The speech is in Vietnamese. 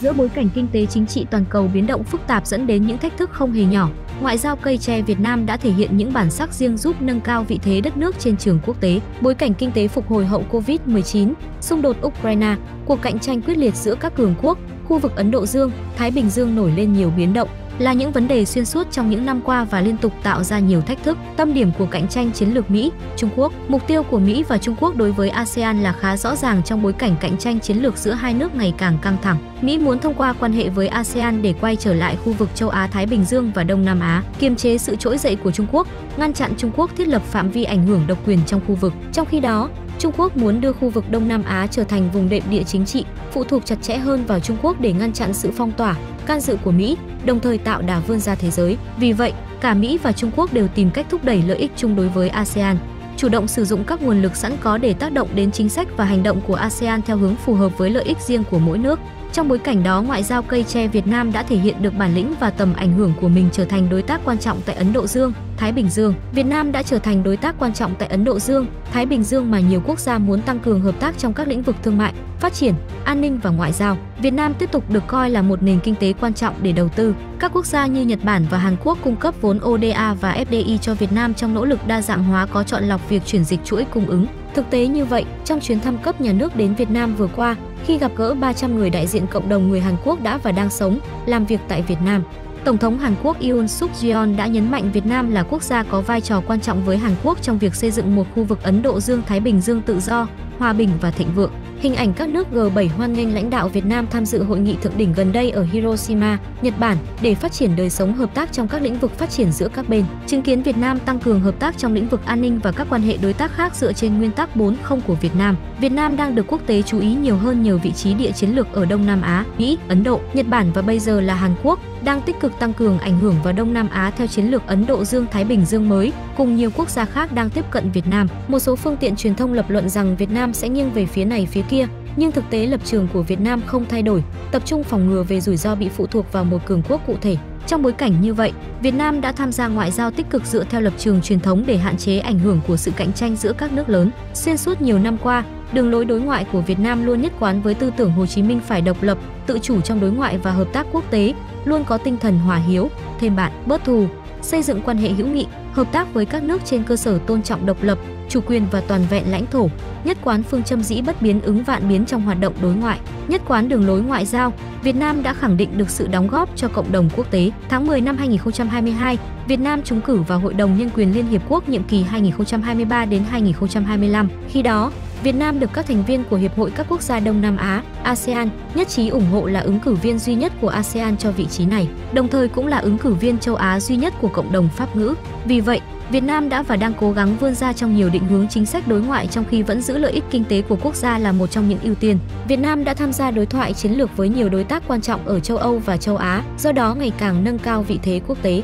Giữa bối cảnh kinh tế chính trị toàn cầu biến động phức tạp dẫn đến những thách thức không hề nhỏ, ngoại giao cây tre Việt Nam đã thể hiện những bản sắc riêng giúp nâng cao vị thế đất nước trên trường quốc tế. Bối cảnh kinh tế phục hồi hậu Covid-19, xung đột Ukraine, cuộc cạnh tranh quyết liệt giữa các cường quốc, khu vực Ấn Độ Dương, Thái Bình Dương nổi lên nhiều biến động là những vấn đề xuyên suốt trong những năm qua và liên tục tạo ra nhiều thách thức. Tâm điểm của cạnh tranh chiến lược Mỹ, Trung Quốc, mục tiêu của Mỹ và Trung Quốc đối với ASEAN là khá rõ ràng trong bối cảnh cạnh tranh chiến lược giữa hai nước ngày càng căng thẳng. Mỹ muốn thông qua quan hệ với ASEAN để quay trở lại khu vực châu Á Thái Bình Dương và Đông Nam Á, kiềm chế sự trỗi dậy của Trung Quốc, ngăn chặn Trung Quốc thiết lập phạm vi ảnh hưởng độc quyền trong khu vực. Trong khi đó, Trung Quốc muốn đưa khu vực Đông Nam Á trở thành vùng đệm địa chính trị, phụ thuộc chặt chẽ hơn vào Trung Quốc để ngăn chặn sự phong tỏa, can dự của Mỹ, đồng thời tạo đà vươn ra thế giới. Vì vậy, cả Mỹ và Trung Quốc đều tìm cách thúc đẩy lợi ích chung đối với ASEAN, chủ động sử dụng các nguồn lực sẵn có để tác động đến chính sách và hành động của ASEAN theo hướng phù hợp với lợi ích riêng của mỗi nước. Trong bối cảnh đó, ngoại giao cây tre Việt Nam đã thể hiện được bản lĩnh và tầm ảnh hưởng của mình trở thành đối tác quan trọng tại Ấn Độ Dương, Thái Bình Dương. Việt Nam đã trở thành đối tác quan trọng tại Ấn Độ Dương, Thái Bình Dương mà nhiều quốc gia muốn tăng cường hợp tác trong các lĩnh vực thương mại, phát triển, an ninh và ngoại giao. Việt Nam tiếp tục được coi là một nền kinh tế quan trọng để đầu tư. Các quốc gia như Nhật Bản và Hàn Quốc cung cấp vốn ODA và FDI cho Việt Nam trong nỗ lực đa dạng hóa có chọn lọc việc chuyển dịch chuỗi cung ứng. Thực tế như vậy, trong chuyến thăm cấp nhà nước đến Việt Nam vừa qua, khi gặp gỡ 300 người đại diện cộng đồng người Hàn Quốc đã và đang sống, làm việc tại Việt Nam, Tổng thống Hàn Quốc Yoon suk yeol đã nhấn mạnh Việt Nam là quốc gia có vai trò quan trọng với Hàn Quốc trong việc xây dựng một khu vực Ấn Độ Dương-Thái Bình Dương tự do, hòa bình và thịnh vượng. Hình ảnh các nước G7 hoan nghênh lãnh đạo Việt Nam tham dự hội nghị thượng đỉnh gần đây ở Hiroshima, Nhật Bản để phát triển đời sống hợp tác trong các lĩnh vực phát triển giữa các bên. Chứng kiến Việt Nam tăng cường hợp tác trong lĩnh vực an ninh và các quan hệ đối tác khác dựa trên nguyên tắc 4 không của Việt Nam. Việt Nam đang được quốc tế chú ý nhiều hơn nhờ vị trí địa chiến lược ở Đông Nam Á, Mỹ, Ấn Độ, Nhật Bản và bây giờ là Hàn Quốc đang tích cực tăng cường ảnh hưởng vào Đông Nam Á theo chiến lược Ấn Độ Dương-Thái Bình Dương mới, cùng nhiều quốc gia khác đang tiếp cận Việt Nam. Một số phương tiện truyền thông lập luận rằng Việt Nam sẽ nghiêng về phía này phía kia, nhưng thực tế lập trường của Việt Nam không thay đổi, tập trung phòng ngừa về rủi ro bị phụ thuộc vào một cường quốc cụ thể. Trong bối cảnh như vậy, Việt Nam đã tham gia ngoại giao tích cực dựa theo lập trường truyền thống để hạn chế ảnh hưởng của sự cạnh tranh giữa các nước lớn. Xuyên suốt nhiều năm qua, đường lối đối ngoại của Việt Nam luôn nhất quán với tư tưởng Hồ Chí Minh phải độc lập, tự chủ trong đối ngoại và hợp tác quốc tế, luôn có tinh thần hòa hiếu, thêm bạn, bớt thù, xây dựng quan hệ hữu nghị, hợp tác với các nước trên cơ sở tôn trọng độc lập, chủ quyền và toàn vẹn lãnh thổ, nhất quán phương châm dĩ bất biến ứng vạn biến trong hoạt động đối ngoại, nhất quán đường lối ngoại giao, Việt Nam đã khẳng định được sự đóng góp cho cộng đồng quốc tế. Tháng 10 năm 2022, Việt Nam trúng cử vào Hội đồng Nhân quyền Liên Hiệp Quốc nhiệm kỳ 2023 đến 2025. Khi đó, Việt Nam được các thành viên của Hiệp hội các quốc gia Đông Nam Á, ASEAN nhất trí ủng hộ là ứng cử viên duy nhất của ASEAN cho vị trí này, đồng thời cũng là ứng cử viên châu Á duy nhất của cộng đồng Pháp ngữ. Vì vậy, Việt Nam đã và đang cố gắng vươn ra trong nhiều định hướng chính sách đối ngoại trong khi vẫn giữ lợi ích kinh tế của quốc gia là một trong những ưu tiên. Việt Nam đã tham gia đối thoại chiến lược với nhiều đối tác quan trọng ở châu Âu và châu Á, do đó ngày càng nâng cao vị thế quốc tế.